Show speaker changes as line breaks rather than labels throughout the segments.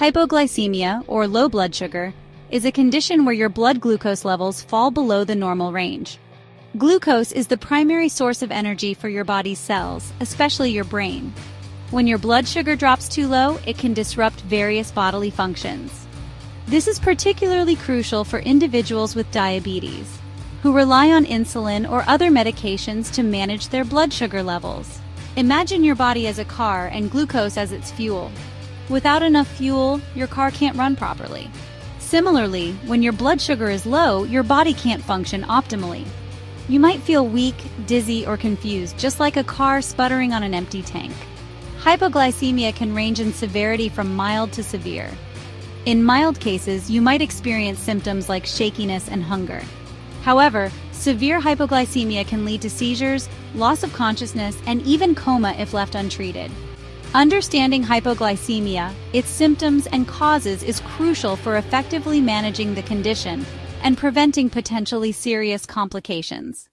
Hypoglycemia, or low blood sugar, is a condition where your blood glucose levels fall below the normal range. Glucose is the primary source of energy for your body's cells, especially your brain. When your blood sugar drops too low, it can disrupt various bodily functions. This is particularly crucial for individuals with diabetes, who rely on insulin or other medications to manage their blood sugar levels. Imagine your body as a car and glucose as its fuel. Without enough fuel, your car can't run properly. Similarly, when your blood sugar is low, your body can't function optimally. You might feel weak, dizzy, or confused, just like a car sputtering on an empty tank. Hypoglycemia can range in severity from mild to severe. In mild cases, you might experience symptoms like shakiness and hunger. However, severe hypoglycemia can lead to seizures, loss of consciousness, and even coma if left untreated. Understanding hypoglycemia, its symptoms and causes is crucial for effectively managing the condition and preventing potentially serious complications.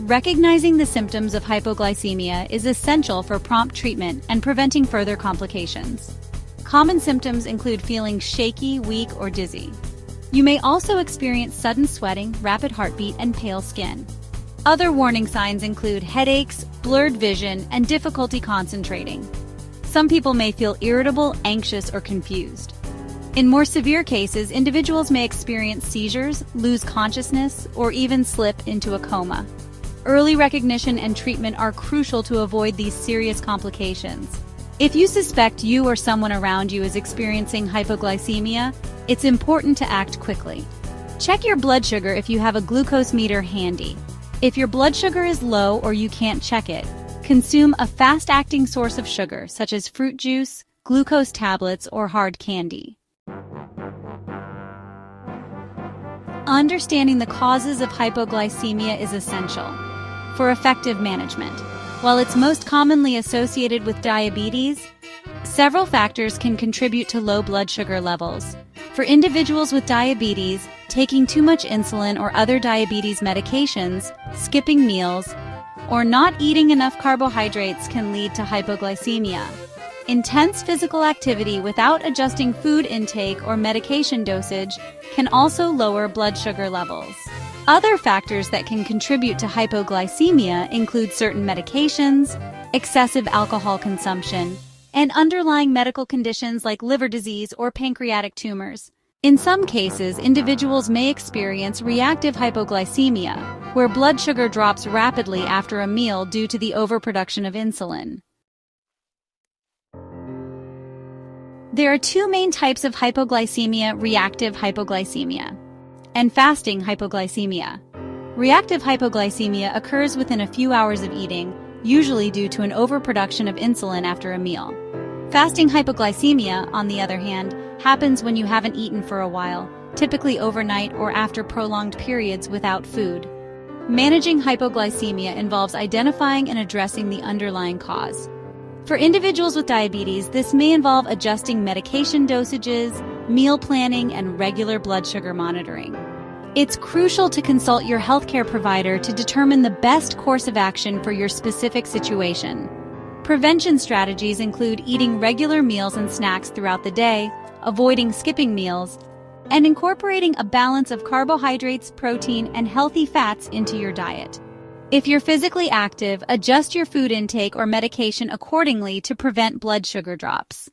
Recognizing the symptoms of hypoglycemia is essential for prompt treatment and preventing further complications. Common symptoms include feeling shaky, weak, or dizzy. You may also experience sudden sweating, rapid heartbeat, and pale skin. Other warning signs include headaches, blurred vision, and difficulty concentrating. Some people may feel irritable, anxious, or confused. In more severe cases, individuals may experience seizures, lose consciousness, or even slip into a coma. Early recognition and treatment are crucial to avoid these serious complications. If you suspect you or someone around you is experiencing hypoglycemia, it's important to act quickly. Check your blood sugar if you have a glucose meter handy. If your blood sugar is low or you can't check it, consume a fast-acting source of sugar such as fruit juice, glucose tablets, or hard candy. Understanding the causes of hypoglycemia is essential for effective management. While it's most commonly associated with diabetes, several factors can contribute to low blood sugar levels. For individuals with diabetes, taking too much insulin or other diabetes medications, skipping meals, or not eating enough carbohydrates can lead to hypoglycemia. Intense physical activity without adjusting food intake or medication dosage can also lower blood sugar levels. Other factors that can contribute to hypoglycemia include certain medications, excessive alcohol consumption, and underlying medical conditions like liver disease or pancreatic tumors. In some cases, individuals may experience reactive hypoglycemia, where blood sugar drops rapidly after a meal due to the overproduction of insulin. There are two main types of hypoglycemia reactive hypoglycemia and fasting hypoglycemia. Reactive hypoglycemia occurs within a few hours of eating, usually due to an overproduction of insulin after a meal. Fasting hypoglycemia, on the other hand, happens when you haven't eaten for a while, typically overnight or after prolonged periods without food. Managing hypoglycemia involves identifying and addressing the underlying cause. For individuals with diabetes, this may involve adjusting medication dosages, meal planning, and regular blood sugar monitoring. It's crucial to consult your healthcare provider to determine the best course of action for your specific situation. Prevention strategies include eating regular meals and snacks throughout the day, avoiding skipping meals, and incorporating a balance of carbohydrates, protein, and healthy fats into your diet. If you're physically active, adjust your food intake or medication accordingly to prevent blood sugar drops.